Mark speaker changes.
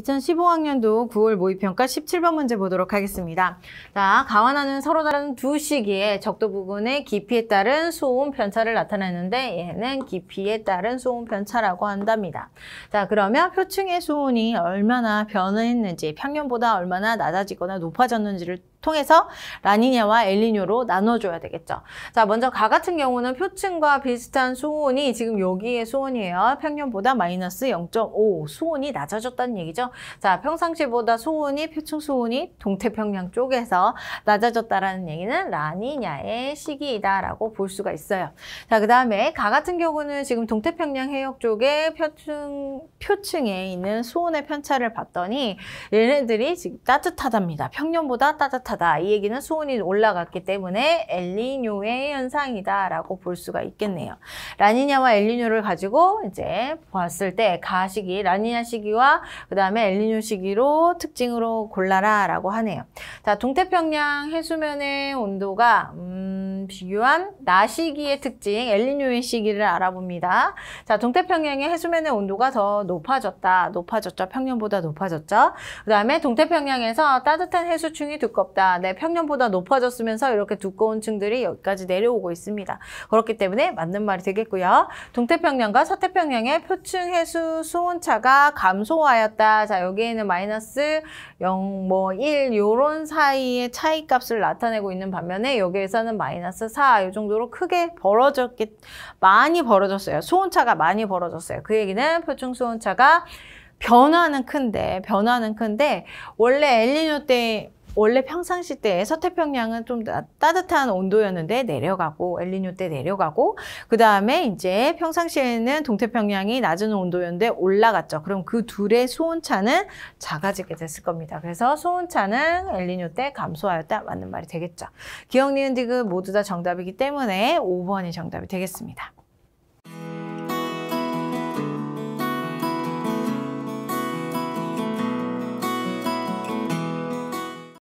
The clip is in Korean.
Speaker 1: 2015학년도 9월 모의평가 17번 문제 보도록 하겠습니다. 자, 가완하는 서로 다른 두 시기의 적도 부근의 깊이에 따른 소음 편차를 나타내는데 얘는 깊이에 따른 소음 편차라고 한답니다. 자, 그러면 표층의 소음이 얼마나 변화했는지 평년보다 얼마나 낮아지거나 높아졌는지를 통해서 라니냐와 엘니뇨로 나눠줘야 되겠죠. 자, 먼저 가 같은 경우는 표층과 비슷한 수온이 지금 여기에 수온이에요. 평년보다 마이너스 0.5 수온이 낮아졌다는 얘기죠. 자, 평상시보다 수온이 표층 수온이 동태평양 쪽에서 낮아졌다라는 얘기는 라니냐의 시기이다라고 볼 수가 있어요. 자, 그 다음에 가 같은 경우는 지금 동태평양 해역 쪽에 표층 표층에 있는 수온의 편차를 봤더니 얘네들이 지금 따뜻하답니다. 평년보다 따뜻 따뜻하다. 이 얘기는 수온이 올라갔기 때문에 엘니뇨의 현상이다라고 볼 수가 있겠네요. 라니냐와 엘니뇨를 가지고 이제 봤을 때 가시기, 라니냐 시기와 그 다음에 엘니뇨 시기로 특징으로 골라라라고 하네요. 자, 동태평양 해수면의 온도가 음, 비교한 나시기의 특징, 엘니뇨의 시기를 알아봅니다. 자, 동태평양의 해수면의 온도가 더 높아졌다. 높아졌죠. 평년보다 높아졌죠. 그 다음에 동태평양에서 따뜻한 해수층이 두껍다. 네, 평년보다 높아졌으면서 이렇게 두꺼운 층들이 여기까지 내려오고 있습니다. 그렇기 때문에 맞는 말이 되겠고요. 동태평양과 서태평양의 표층 해수 수온차가 감소하였다. 자, 여기에는 마이너스 0, 뭐 1, 요런 사이의 차이 값을 나타내고 있는 반면에 여기에서는 마이너스 4, 이 정도로 크게 벌어졌기, 많이 벌어졌어요. 수온차가 많이 벌어졌어요. 그 얘기는 표층 수온차가 변화는 큰데, 변화는 큰데, 원래 엘리뇨 때 원래 평상시 때 서태평양은 좀 따뜻한 온도였는데 내려가고 엘리뇨 때 내려가고 그 다음에 이제 평상시에는 동태평양이 낮은 온도였는데 올라갔죠. 그럼 그 둘의 수온차는 작아지게 됐을 겁니다. 그래서 수온차는 엘리뇨 때 감소하였다 맞는 말이 되겠죠. 기억, 니은, 디귿 모두 다 정답이기 때문에 5번이 정답이 되겠습니다.